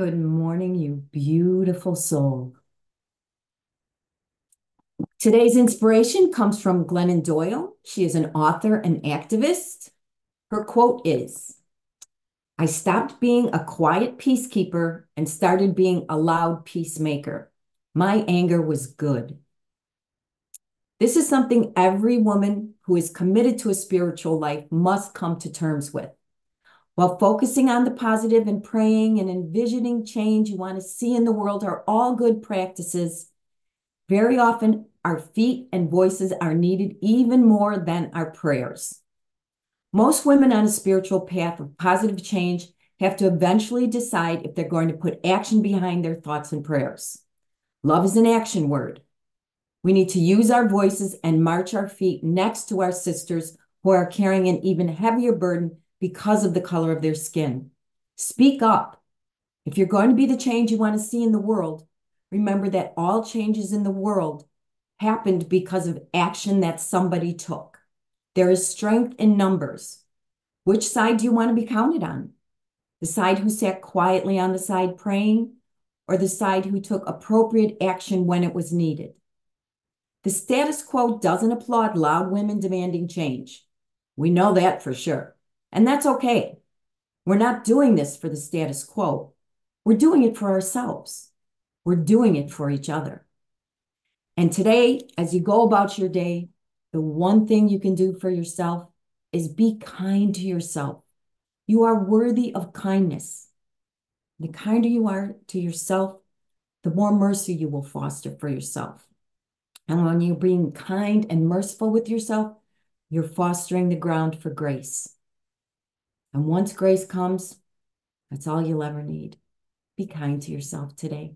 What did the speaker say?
Good morning, you beautiful soul. Today's inspiration comes from Glennon Doyle. She is an author and activist. Her quote is I stopped being a quiet peacekeeper and started being a loud peacemaker. My anger was good. This is something every woman who is committed to a spiritual life must come to terms with. While focusing on the positive and praying and envisioning change you want to see in the world are all good practices, very often our feet and voices are needed even more than our prayers. Most women on a spiritual path of positive change have to eventually decide if they're going to put action behind their thoughts and prayers. Love is an action word. We need to use our voices and march our feet next to our sisters who are carrying an even heavier burden because of the color of their skin. Speak up. If you're going to be the change you want to see in the world, remember that all changes in the world happened because of action that somebody took. There is strength in numbers. Which side do you want to be counted on? The side who sat quietly on the side praying, or the side who took appropriate action when it was needed? The status quo doesn't applaud loud women demanding change. We know that for sure. And that's okay. We're not doing this for the status quo. We're doing it for ourselves. We're doing it for each other. And today, as you go about your day, the one thing you can do for yourself is be kind to yourself. You are worthy of kindness. The kinder you are to yourself, the more mercy you will foster for yourself. And when you're being kind and merciful with yourself, you're fostering the ground for grace. And once grace comes, that's all you'll ever need. Be kind to yourself today.